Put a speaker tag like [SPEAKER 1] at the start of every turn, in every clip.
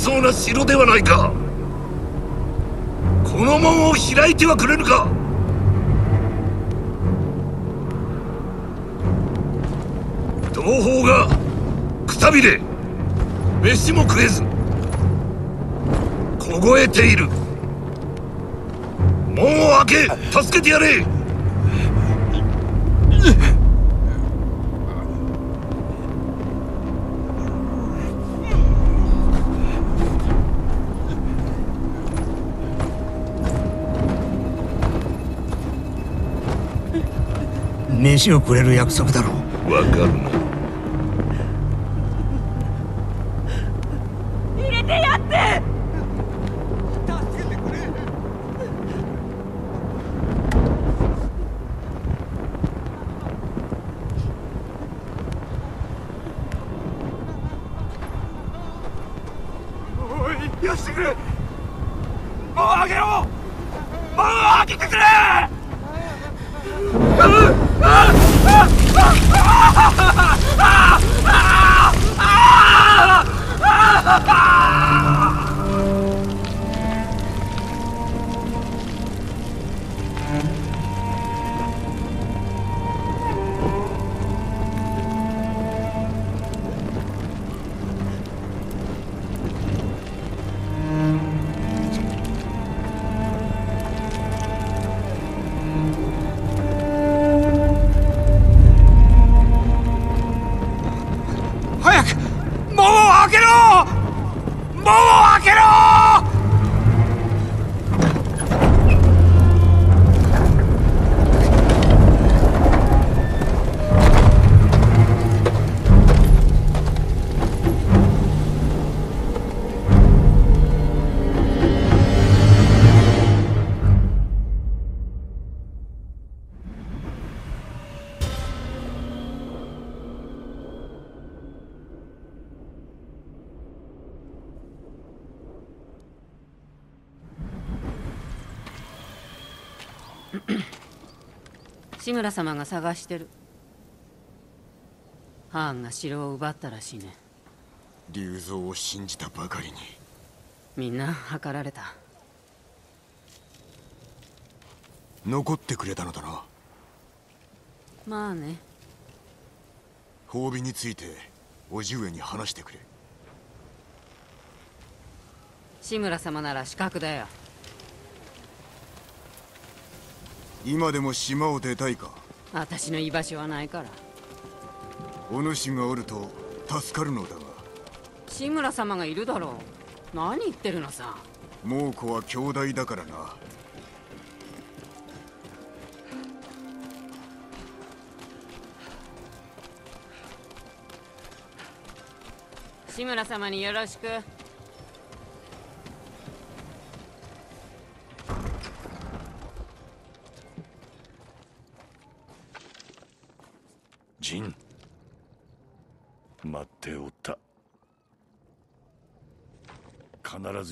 [SPEAKER 1] 大層な城ではないか。この門を開いてはくれぬか。同胞がくたびれ飯も食えず凍えている。門を開け助けてやれ。
[SPEAKER 2] 飯をくれる約束だろ
[SPEAKER 1] う。わかるな。
[SPEAKER 3] 志村様が探してる。ハーンが城を奪ったらしいね。
[SPEAKER 4] 竜蔵を信じたばかりに。
[SPEAKER 3] みんな計られた。
[SPEAKER 4] 残ってくれたのだな。
[SPEAKER 3] まあね。
[SPEAKER 4] 褒美について叔父上に話してくれ。
[SPEAKER 3] 志村様なら資格だよ
[SPEAKER 4] 今でも島を出たいか？
[SPEAKER 3] 私の居場所はないから。
[SPEAKER 4] お主がおると助かるのだが。
[SPEAKER 3] 志村様がいるだろう。何言ってるのさ。
[SPEAKER 4] 猛虎は兄弟だからな。
[SPEAKER 3] 志村様によろしく
[SPEAKER 5] 陣待っておった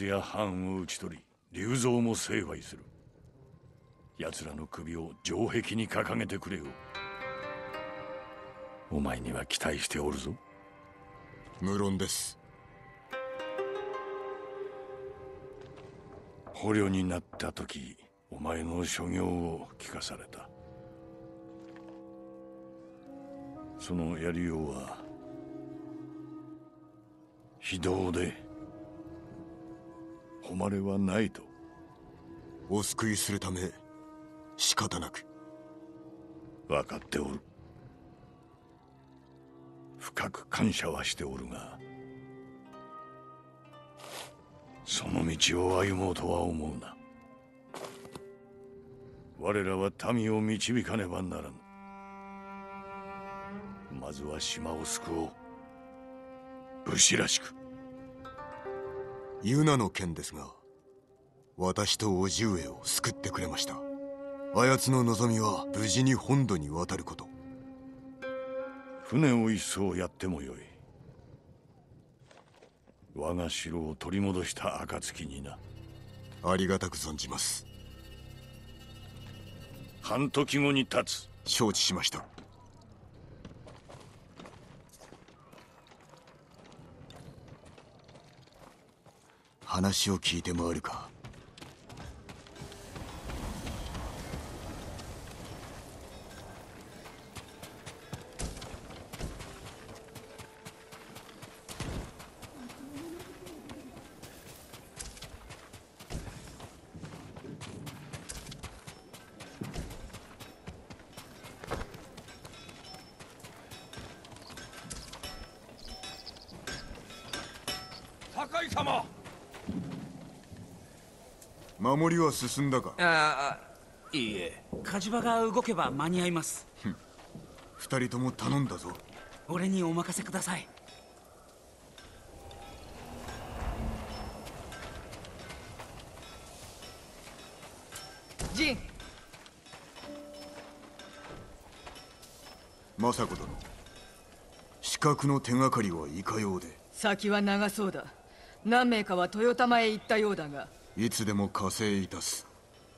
[SPEAKER 5] や藩を討ち取り龍蔵も成敗する。奴らの首を城壁に掲げてくれよ。お前には期待しておるぞ。
[SPEAKER 4] 無論です。
[SPEAKER 5] 捕虜になった時お前の所業を聞かされた。そのやりようは非道で誉れはないと。
[SPEAKER 4] お救いするため仕方なく。
[SPEAKER 5] 分かっておる。深く感謝はしておるがその道を歩もうとは思うな。我らは民を導かねばならぬ。まずは島を救おう。武士らしく
[SPEAKER 4] ユナの件ですが私と叔父上を救ってくれました。あやつの望みは無事に本土に渡ること。
[SPEAKER 5] 船を一艘やってもよい。我が城を取り戻した暁にな。
[SPEAKER 4] ありがたく存じます。
[SPEAKER 5] 半時後に立つ。
[SPEAKER 4] 承知しました話を聞いて回るか。守りは進んだか？
[SPEAKER 6] ああいいえ。
[SPEAKER 7] 火事場が動けば間に合います。
[SPEAKER 4] 二人とも頼んだぞ。
[SPEAKER 7] 俺にお任せください。
[SPEAKER 8] ジン。
[SPEAKER 4] 政子殿。死角の手がかりはいかようで。
[SPEAKER 8] 先は長そうだ。何名かは豊玉へ行ったようだが
[SPEAKER 4] いつでも加勢いたす。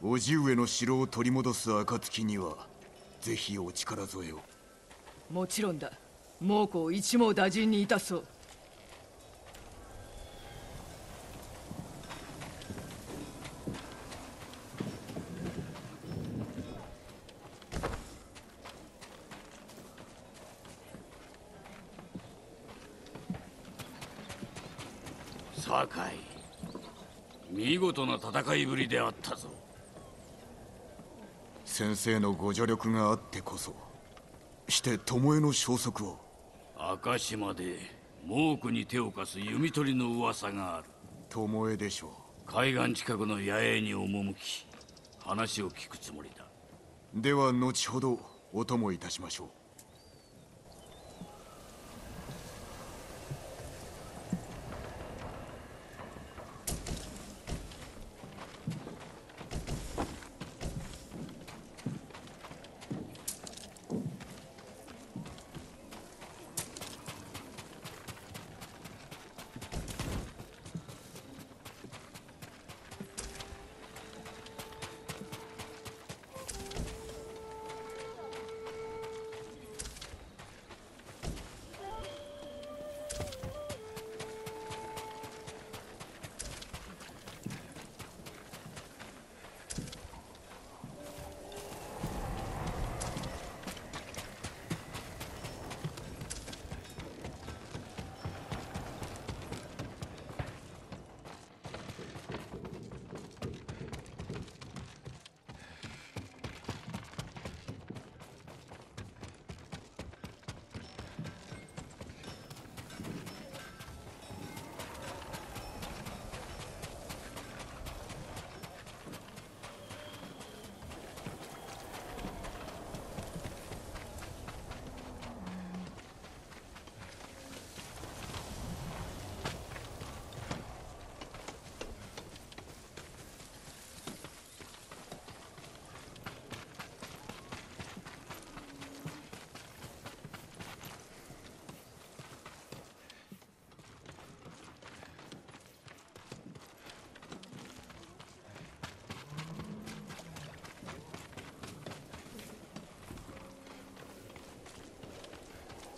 [SPEAKER 4] 叔父上の城を取り戻す暁にはぜひお力添えを。
[SPEAKER 8] もちろんだ。猛虎を一網打尽にいたそう
[SPEAKER 9] 酒井見事な戦いぶりであったぞ。
[SPEAKER 4] 先生のご助力があってこそして巴の消息を。
[SPEAKER 9] 赤島で猛虎に手を貸す弓取りの噂がある。
[SPEAKER 4] 巴でしょ
[SPEAKER 9] 海岸近くの野営に赴き話を聞くつもりだ。
[SPEAKER 4] うでは後ほどお供いたしましょう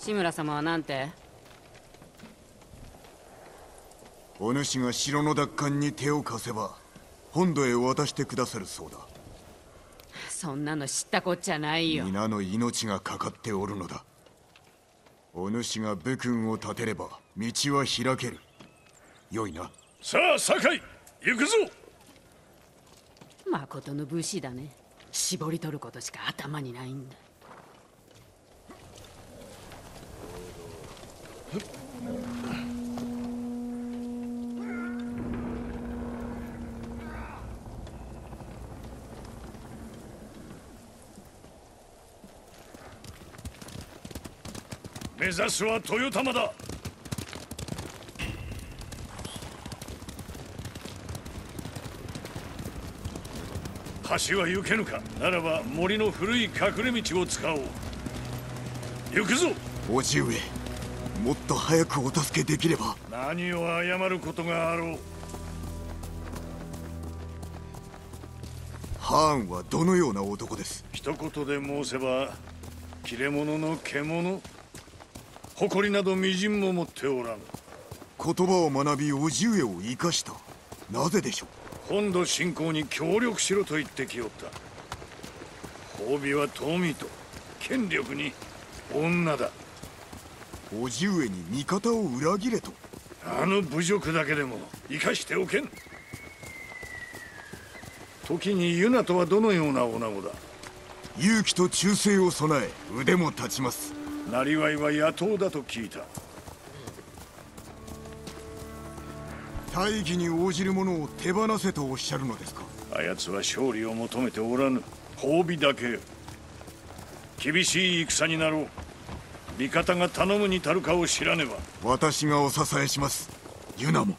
[SPEAKER 3] 志村様はなんて？
[SPEAKER 4] お主が城の奪還に手を貸せば本土へ渡してくださるそうだ。
[SPEAKER 3] そんなの知ったこっちゃないよ。
[SPEAKER 4] 皆の命がかかっておるのだ。お主が武君を立てれば道は開ける。よいな。
[SPEAKER 5] さあ酒井行くぞ。
[SPEAKER 3] まことの武士だね。絞り取ることしか頭にないんだ
[SPEAKER 5] 目指すは豊玉だ。橋は行けぬか。ならば森の古い隠れ道を使おう。行くぞ。
[SPEAKER 4] 叔父上。もっと早くお助けできれば。
[SPEAKER 5] 何を謝ることがあろう。
[SPEAKER 4] ハーンはどのような男です？
[SPEAKER 5] 一言で申せば切れ者の獣。誇りなどみじんも持っておらぬ。
[SPEAKER 4] 言葉を学び叔父上を生かした。なぜでしょ
[SPEAKER 5] う？本土侵攻に協力しろと言ってきよった。褒美は富と権力に女だ
[SPEAKER 4] 叔父上に味方を裏切れと。
[SPEAKER 5] あの侮辱だけでも生かしておけん。時にユナとはどのような女子だ？
[SPEAKER 4] 勇気と忠誠を備え腕も立ちます。
[SPEAKER 5] なりわいは野党だと聞いた。
[SPEAKER 4] 大義に応じる者を手放せとおっしゃるのですか？
[SPEAKER 5] あやつは勝利を求めておらぬ。褒美だけ厳しい戦になろう味方が頼むに足るかを知らねば。
[SPEAKER 4] 私がお支えします。ユナも。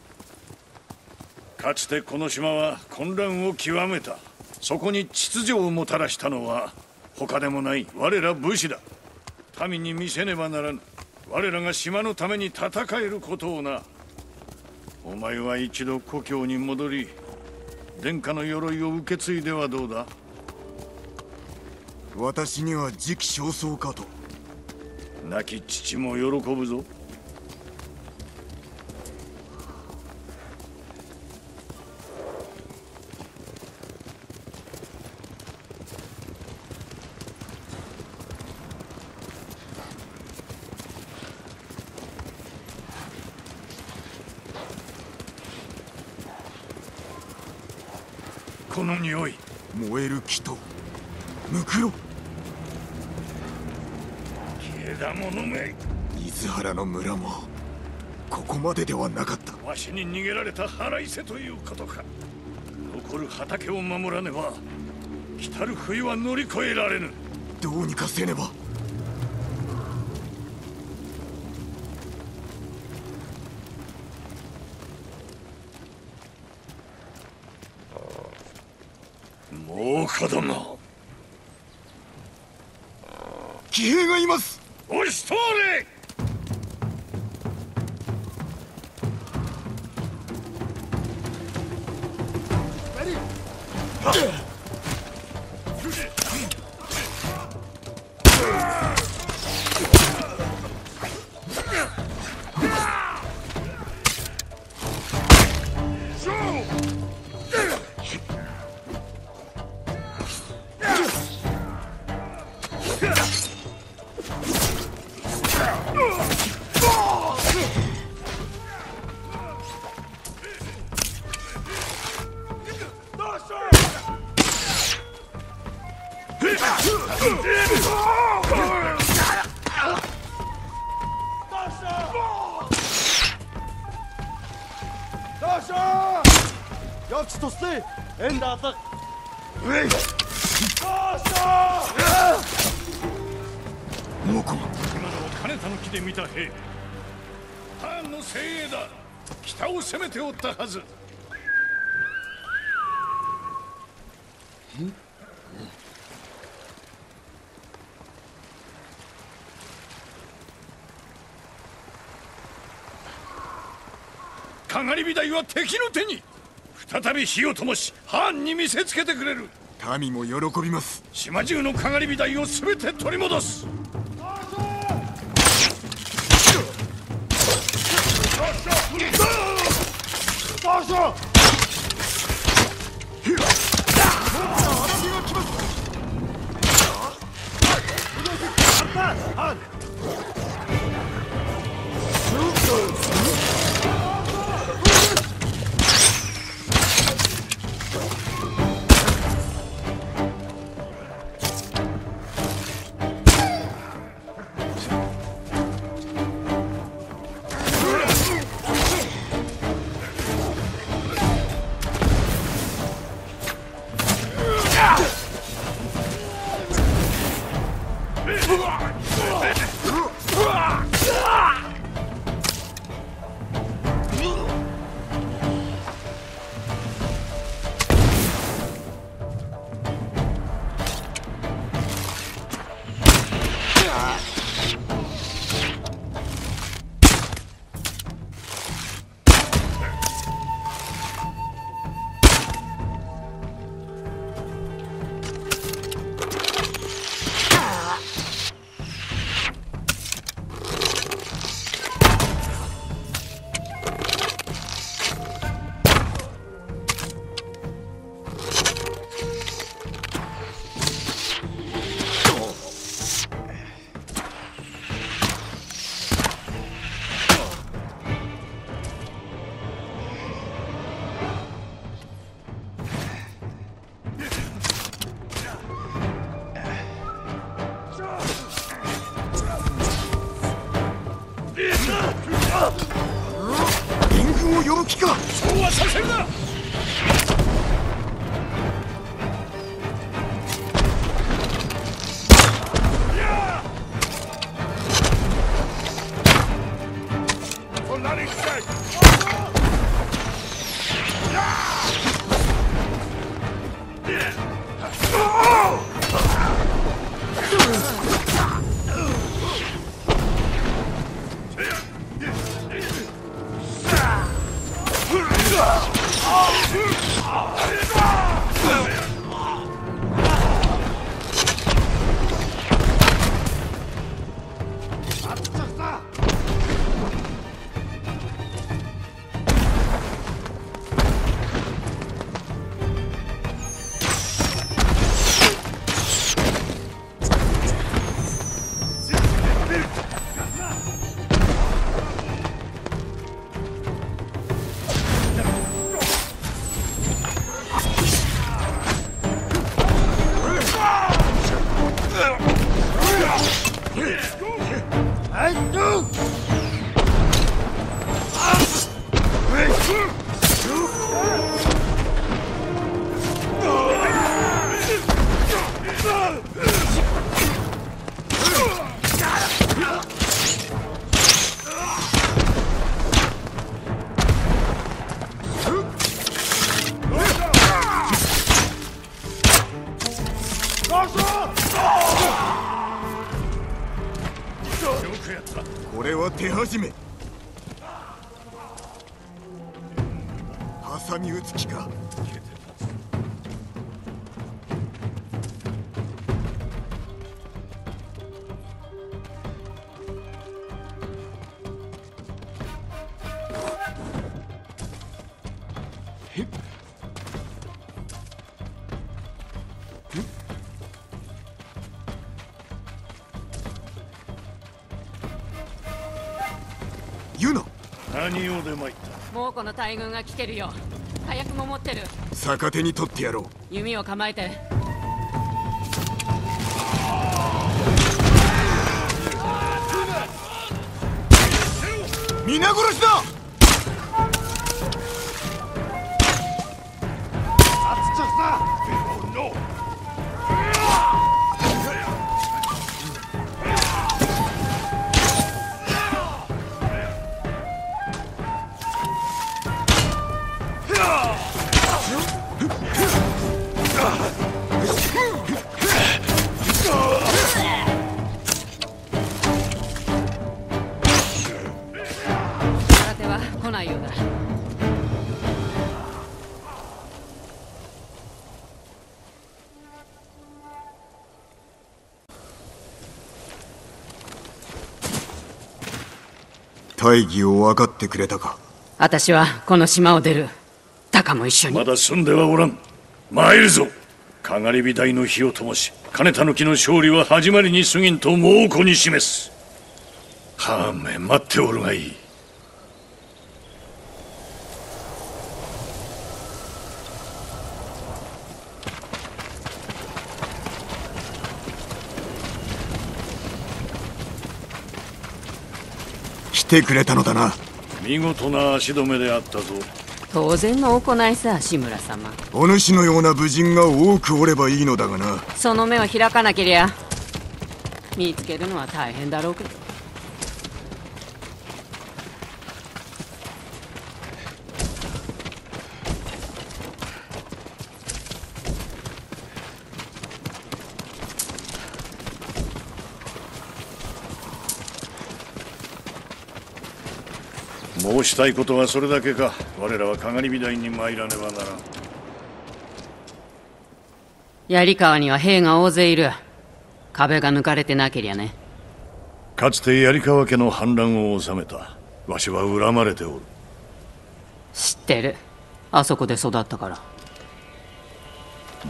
[SPEAKER 5] かつてこの島は混乱を極めた。そこに秩序をもたらしたのは他でもない我ら武士だ。民に見せねばならぬ。我らが島のために戦えることをな。お前は一度故郷に戻り殿下の鎧を受け継いではどうだ？
[SPEAKER 4] 私には時期尚早かと
[SPEAKER 5] 亡き父も喜ぶぞこの匂い
[SPEAKER 4] 燃える木とムクロ
[SPEAKER 5] 枝物め
[SPEAKER 4] 水原の村もここまでではなかった
[SPEAKER 5] わしに逃げられた腹いせということか。残る畑を守らねば来たる冬は乗り越えられぬ。
[SPEAKER 4] どうにかせねば。
[SPEAKER 5] もう子供
[SPEAKER 4] 騎兵がいます。
[SPEAKER 5] 押し通れ Huh. ったはず。かがり火台は敵の手に再び火を灯しハーンに見せつけてくれる。
[SPEAKER 4] 民も喜びます。
[SPEAKER 5] 島中のかがり火台を全て取り戻すった
[SPEAKER 3] 猛虎の大軍が来てるよ火薬も持ってる。
[SPEAKER 4] 逆手に取ってやろう。
[SPEAKER 3] 弓を構えて。
[SPEAKER 4] 皆殺しだ大義を分かってくれたか。
[SPEAKER 3] 私はこの島を出る。タカも一緒に。
[SPEAKER 5] まだ済んではおらん。参るぞ。かがり火台の火を灯し金田の木の勝利は始まりに過ぎんと猛虎に示す。はあめ待っておるがいい
[SPEAKER 4] てくれたのだな。
[SPEAKER 5] 見事な足止めであったぞ。
[SPEAKER 3] 当然の行いさ志村様。
[SPEAKER 4] お主のような武人が多くおればいいのだがな。
[SPEAKER 3] その目を開かなけりゃ。見つけるのは大変だろうけど
[SPEAKER 5] 申したいことはそれだけか。我らはかがり火台に参らねばならん。
[SPEAKER 3] 槍川には兵が大勢いる。壁が抜かれてなけりゃね。
[SPEAKER 5] かつて槍川家の反乱を収めた。わしは恨まれておる。
[SPEAKER 3] 知ってる。あそこで育ったから。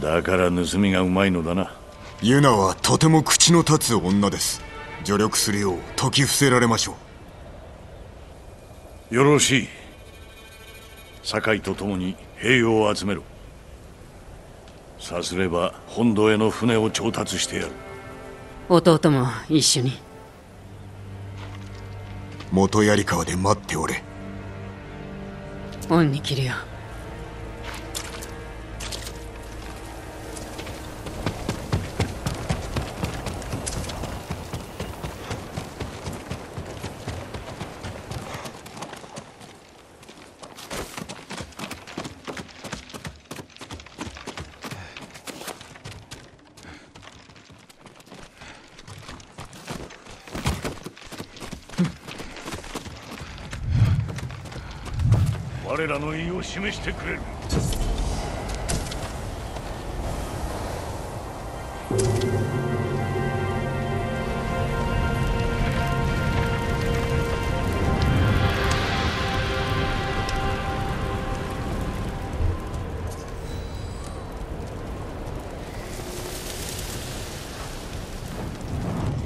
[SPEAKER 5] だから盗みがうまいのだな。
[SPEAKER 4] ユナはとても口の立つ女です。助力するよう説き伏せられましょう
[SPEAKER 5] よろしい。酒井と共に兵を集めろ。さすれば本土への船を調達してやる。
[SPEAKER 3] 弟も一緒に。
[SPEAKER 4] 元槍川で待っておれ。
[SPEAKER 3] 恩に切るよ
[SPEAKER 5] 示してくれる。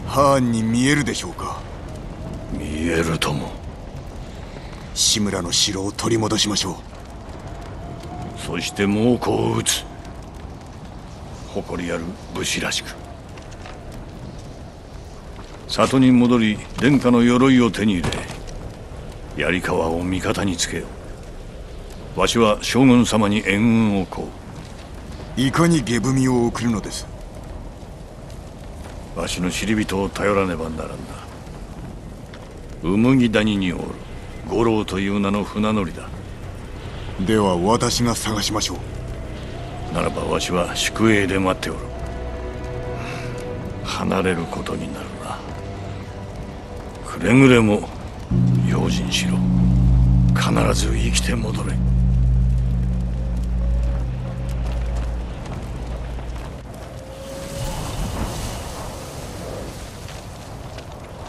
[SPEAKER 4] ハーンに見えるでしょうか？
[SPEAKER 5] 見えるとも。
[SPEAKER 4] 志村の城を取り戻しましょう
[SPEAKER 5] そして猛虎を撃つ。誇りある武士らしく。里に戻り殿下の鎧を手に入れ槍川を味方につけよう。わしは将軍様に援軍を請う。
[SPEAKER 4] いかに下踏みを送るのです？
[SPEAKER 5] わしの知り人を頼らねばならんな。麦谷におる五郎という名の船乗りだ
[SPEAKER 4] では私が探しましょ
[SPEAKER 5] う。ならばわしは宿営で待っておる離れることになるな。くれぐれも用心しろ。必ず生きて戻れ。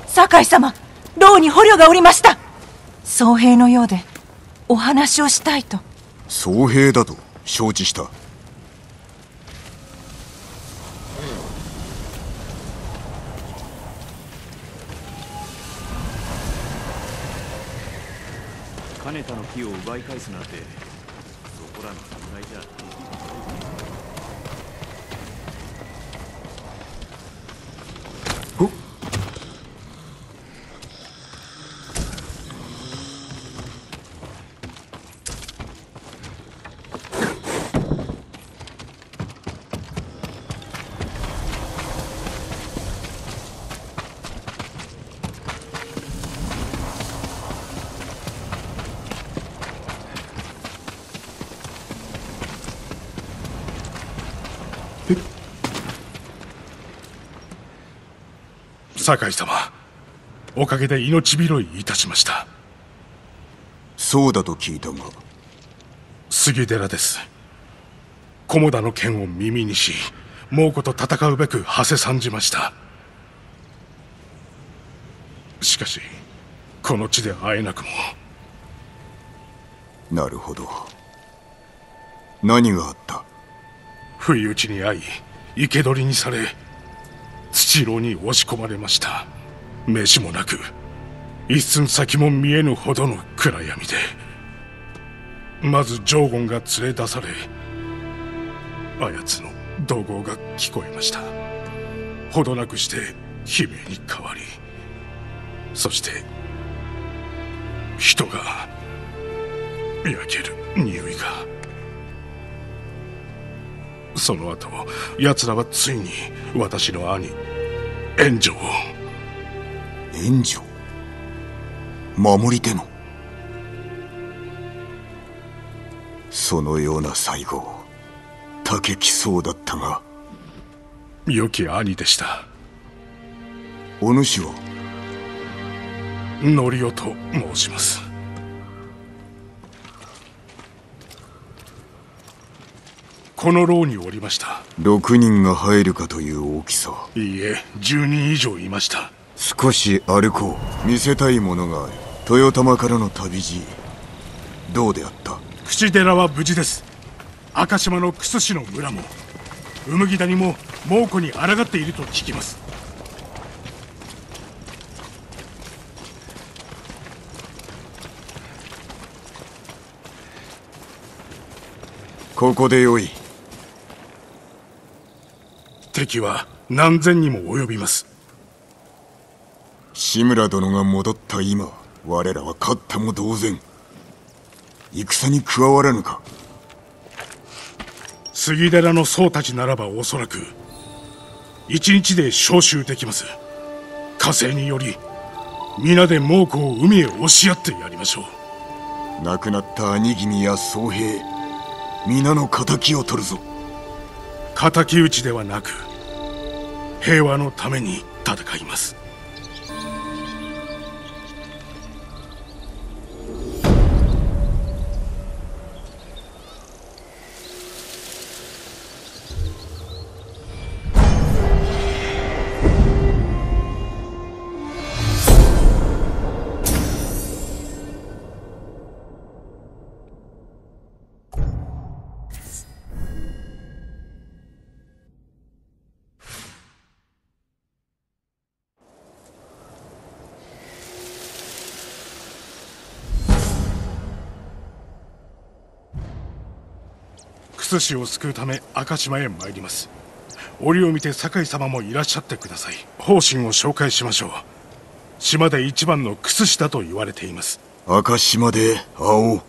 [SPEAKER 10] 酒井様牢に捕虜がおりました。僧兵のようでお話をしたいと。
[SPEAKER 4] 僧兵だと承知した。
[SPEAKER 11] 金田の木を奪い返すなんてそこらの侍じゃ
[SPEAKER 12] 酒井様おかげで命拾いいたしました。
[SPEAKER 4] そうだと聞いたが。
[SPEAKER 12] 杉寺です。菰田の剣を耳にし猛虎と戦うべく馳せ参じました。しかしこの地で会えなくも。
[SPEAKER 4] なるほど。何があった？
[SPEAKER 12] 不意打ちに遭い生け捕りにされ土牢に押し込まれました。飯もなく一寸先も見えぬほどの暗闇で。まずジョーゴンが連れ出されあやつの怒号が聞こえました。ほどなくして悲鳴に変わりそして人が焼ける匂いが。その後奴らはついに私の兄援助を。
[SPEAKER 4] 援助守り手の？そのような最後竹きそうだったが。
[SPEAKER 12] 良き兄でした。
[SPEAKER 4] お主は？
[SPEAKER 12] ノリオと申しますこの牢におりました。
[SPEAKER 4] 6人が入るかという大きさ。
[SPEAKER 12] いいえ10人以上いました。
[SPEAKER 4] 少し歩こう。見せたいものがある。豊玉からの旅路。どうであった？
[SPEAKER 12] 口寺は無事です。赤島の楠氏の村も。麦谷も猛虎に抗っていると聞きます。
[SPEAKER 4] ここでよい
[SPEAKER 12] 敵は何千にも及びます。
[SPEAKER 4] 志村殿が戻った今我らは勝ったも同然。戦に加わらぬか。
[SPEAKER 12] 杉寺の僧たちならばおそらく一日で召集できます。火星により皆で猛虎を海へ押し合ってやりましょ
[SPEAKER 4] う。亡くなった兄君や僧兵皆の敵を取るぞ。
[SPEAKER 12] 敵討ちではなく平和のために戦います。寿司を救うため赤島へ参ります。折を見て酒井様もいらっしゃってください。方針を紹介しましょう。島で一番のクスシだと言われています。
[SPEAKER 4] 赤島で会おう